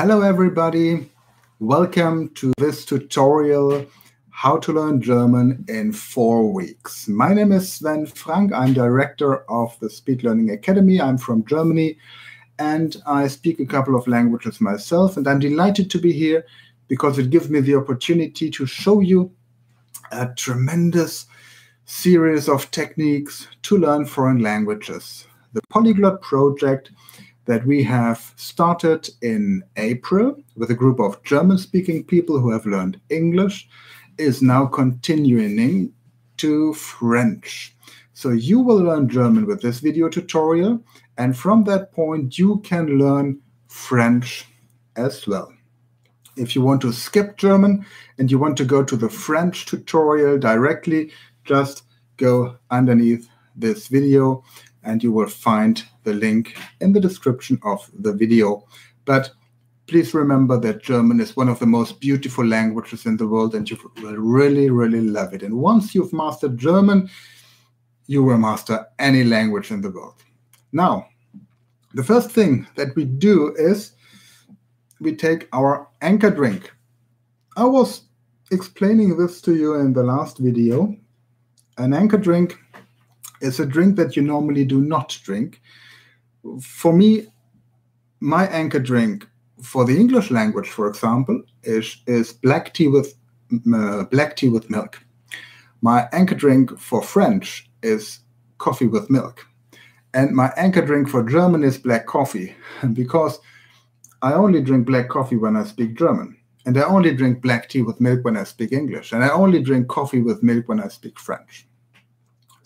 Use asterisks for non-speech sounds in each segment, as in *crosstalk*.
Hello everybody, welcome to this tutorial how to learn German in four weeks. My name is Sven Frank, I'm director of the Speed Learning Academy. I'm from Germany and I speak a couple of languages myself and I'm delighted to be here because it gives me the opportunity to show you a tremendous series of techniques to learn foreign languages. The Polyglot Project that we have started in April with a group of German speaking people who have learned English is now continuing to French. So you will learn German with this video tutorial, and from that point, you can learn French as well. If you want to skip German and you want to go to the French tutorial directly, just go underneath this video and you will find the link in the description of the video. But please remember that German is one of the most beautiful languages in the world and you will really, really love it. And once you've mastered German, you will master any language in the world. Now, the first thing that we do is we take our anchor drink. I was explaining this to you in the last video. An anchor drink is a drink that you normally do not drink. For me, my anchor drink for the English language, for example, is, is black tea with uh, black tea with milk. My anchor drink for French is coffee with milk. And my anchor drink for German is black coffee *laughs* because I only drink black coffee when I speak German. And I only drink black tea with milk when I speak English. And I only drink coffee with milk when I speak French.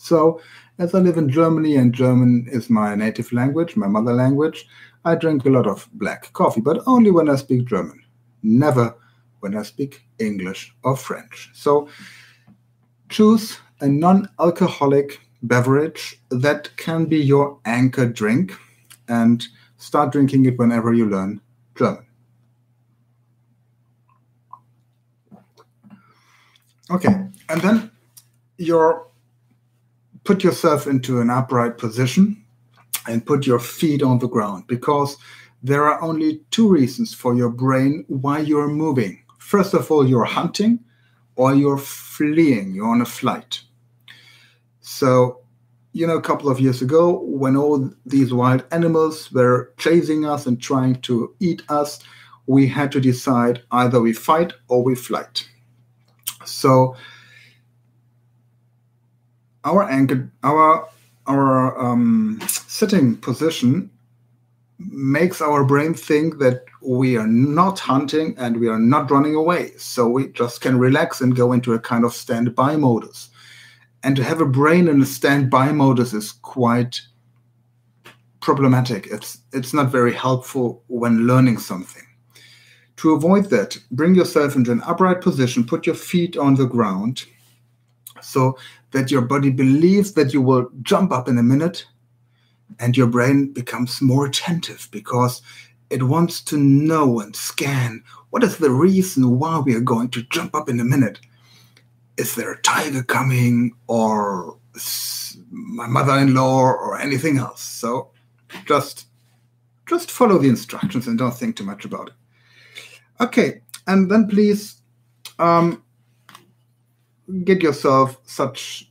So, as I live in Germany and German is my native language, my mother language, I drink a lot of black coffee, but only when I speak German, never when I speak English or French. So, choose a non alcoholic beverage that can be your anchor drink and start drinking it whenever you learn German. Okay, and then your put yourself into an upright position and put your feet on the ground because there are only two reasons for your brain why you're moving. First of all, you're hunting or you're fleeing, you're on a flight. So, you know, a couple of years ago, when all these wild animals were chasing us and trying to eat us, we had to decide either we fight or we flight. So, our anchor, our our um, sitting position makes our brain think that we are not hunting and we are not running away. So we just can relax and go into a kind of standby modus. And to have a brain in a standby modus is quite problematic. It's it's not very helpful when learning something. To avoid that, bring yourself into an upright position, put your feet on the ground so that your body believes that you will jump up in a minute and your brain becomes more attentive because it wants to know and scan what is the reason why we are going to jump up in a minute. Is there a tiger coming or my mother-in-law or anything else? So just just follow the instructions and don't think too much about it. Okay and then please um, get yourself such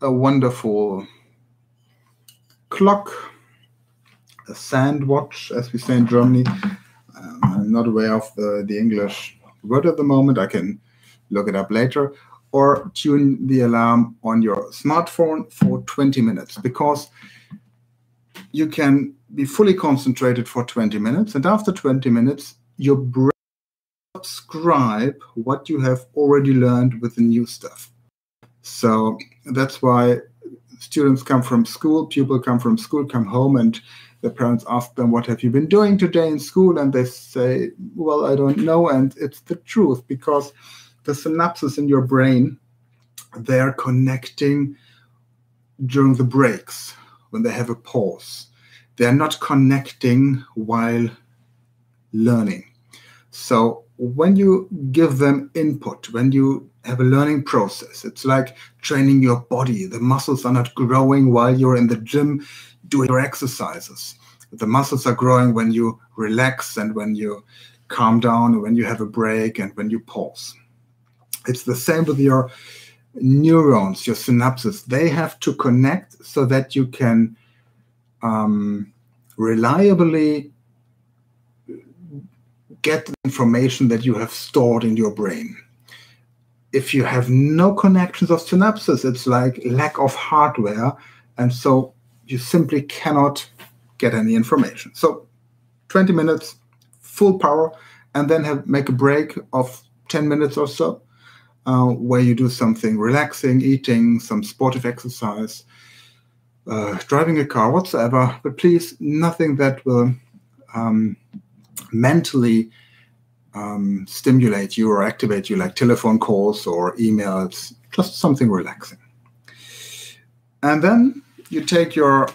a wonderful clock, a sand watch, as we say in Germany. Um, I'm not aware of the, the English word at the moment. I can look it up later. Or tune the alarm on your smartphone for 20 minutes because you can be fully concentrated for 20 minutes. And after 20 minutes, your brain subscribe what you have already learned with the new stuff. So that's why students come from school, people come from school, come home, and the parents ask them, What have you been doing today in school? And they say, Well, I don't know. And it's the truth because the synapses in your brain, they're connecting during the breaks when they have a pause. They're not connecting while learning. So when you give them input, when you have a learning process, it's like training your body. The muscles are not growing while you're in the gym doing your exercises. The muscles are growing when you relax and when you calm down, when you have a break, and when you pause. It's the same with your neurons, your synapses. They have to connect so that you can um, reliably get the information that you have stored in your brain. If you have no connections of synapses, it's like lack of hardware, and so you simply cannot get any information. So 20 minutes, full power, and then have make a break of 10 minutes or so, uh, where you do something relaxing, eating, some sportive exercise, uh, driving a car, whatsoever. But please, nothing that will um, mentally um, stimulate you or activate you, like telephone calls or emails, just something relaxing. And then you take your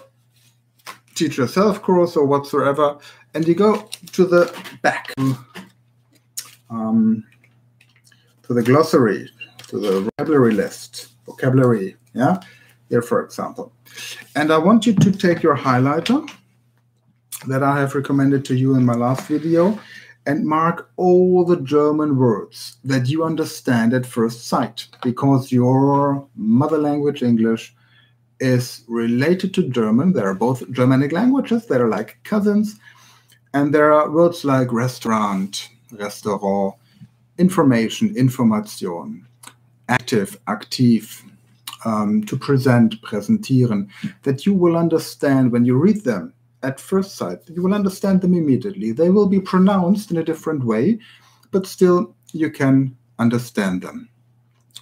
teach yourself course or whatsoever, and you go to the back, um, to the glossary, to the vocabulary list, vocabulary, yeah, here for example. And I want you to take your highlighter that I have recommended to you in my last video and mark all the German words that you understand at first sight because your mother language English is related to German. There are both Germanic languages that are like cousins, and there are words like restaurant, restaurant, information, information, active, aktiv, um, to present, präsentieren, that you will understand when you read them at first sight. You will understand them immediately. They will be pronounced in a different way, but still you can understand them.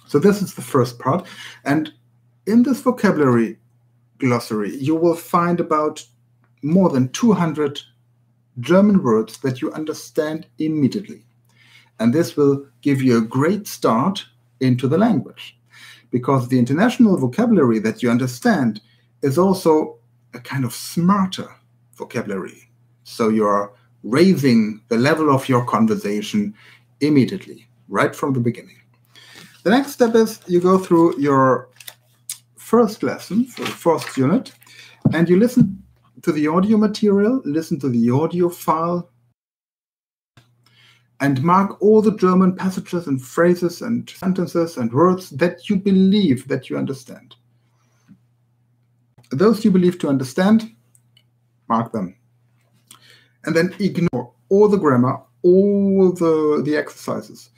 So this is the first part. And in this vocabulary glossary, you will find about more than 200 German words that you understand immediately. And this will give you a great start into the language because the international vocabulary that you understand is also a kind of smarter vocabulary. So you're raising the level of your conversation immediately, right from the beginning. The next step is you go through your first lesson, for the first unit, and you listen to the audio material, listen to the audio file, and mark all the German passages and phrases and sentences and words that you believe that you understand. Those you believe to understand, mark them. And then ignore all the grammar, all the, the exercises,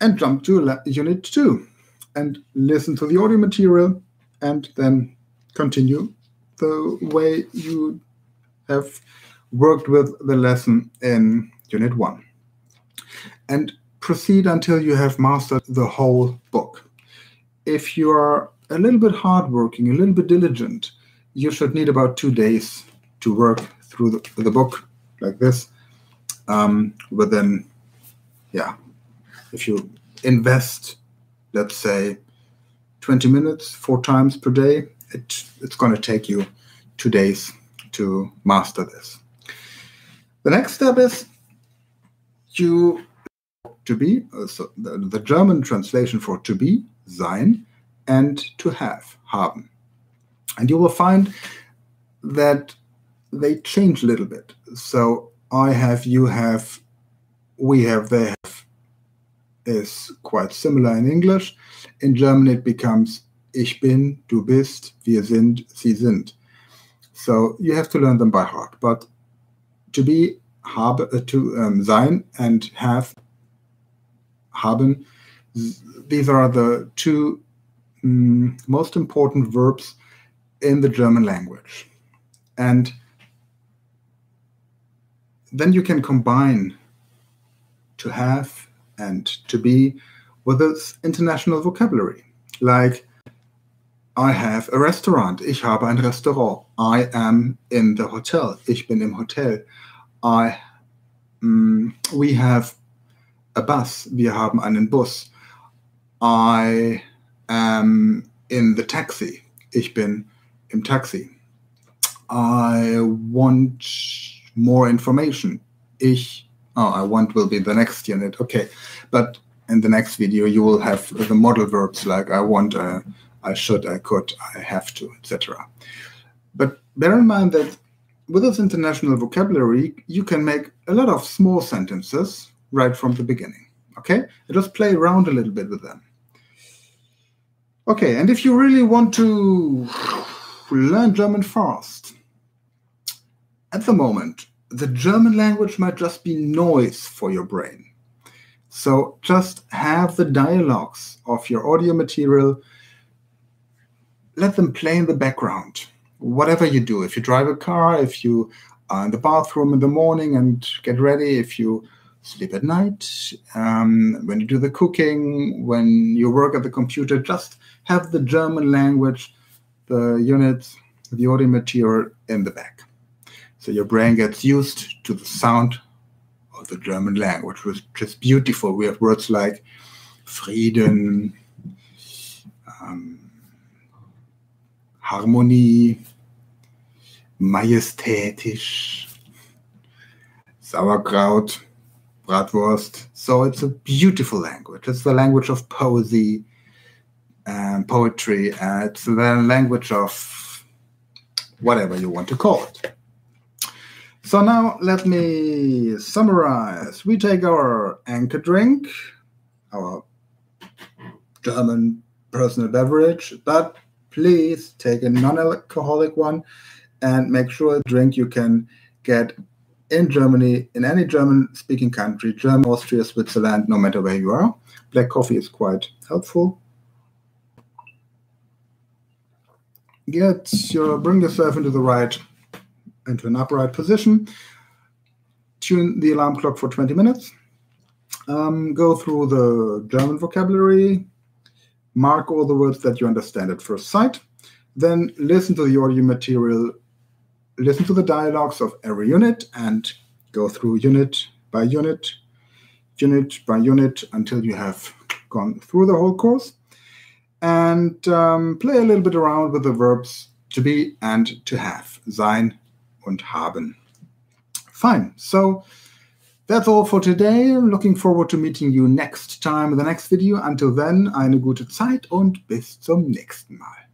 and jump to unit two and listen to the audio material and then continue the way you have worked with the lesson in unit one and proceed until you have mastered the whole book. If you are a little bit hardworking, a little bit diligent, you should need about two days to work through the, the book like this. Um, but then, yeah, if you invest, let's say, 20 minutes four times per day, it, it's going to take you two days to master this. The next step is you to be, uh, so the, the, German translation for to be, sein, and to have, haben. And you will find that they change a little bit. So I have, you have, we have, they have is quite similar in English. In German, it becomes Ich bin, du bist, wir sind, sie sind. So you have to learn them by heart. But to be, habe, uh, to um, sein and have haben. These are the two um, most important verbs in the German language. And then you can combine to have and to be with this international vocabulary. Like, I have a restaurant. Ich habe ein Restaurant. I am in the hotel. Ich bin im Hotel. I, um, we have a bus. Wir haben einen Bus. I am in the taxi. Ich bin im Taxi. I want more information. Ich, oh, I want will be the next unit. Okay. But in the next video, you will have the modal verbs like I want, uh, I should, I could, I have to, etc. But bear in mind that with this international vocabulary, you can make a lot of small sentences right from the beginning. Okay? You just play around a little bit with them. Okay, and if you really want to learn German fast, at the moment, the German language might just be noise for your brain. So just have the dialogues of your audio material, let them play in the background. Whatever you do, if you drive a car, if you are in the bathroom in the morning and get ready, if you sleep at night, um, when you do the cooking, when you work at the computer, just have the German language, the units, the audio material in the back. So your brain gets used to the sound of the German language, which is beautiful. We have words like Frieden, um, Harmonie, majestätisch, Sauerkraut, Bratwurst. So it's a beautiful language. It's the language of poesy and poetry. Uh, it's the language of whatever you want to call it. So now let me summarize. We take our anchor drink, our German personal beverage, but please take a non-alcoholic one and make sure a drink you can get in Germany, in any German speaking country, Germany, Austria, Switzerland, no matter where you are. Black coffee is quite helpful. Get your bring yourself into the right into an upright position. Tune the alarm clock for 20 minutes. Um, go through the German vocabulary. Mark all the words that you understand at first sight. Then listen to the audio material listen to the dialogues of every unit and go through unit by unit, unit by unit until you have gone through the whole course. And um, play a little bit around with the verbs to be and to have, sein und haben. Fine. So that's all for today. Looking forward to meeting you next time in the next video. Until then, eine gute Zeit und bis zum nächsten Mal.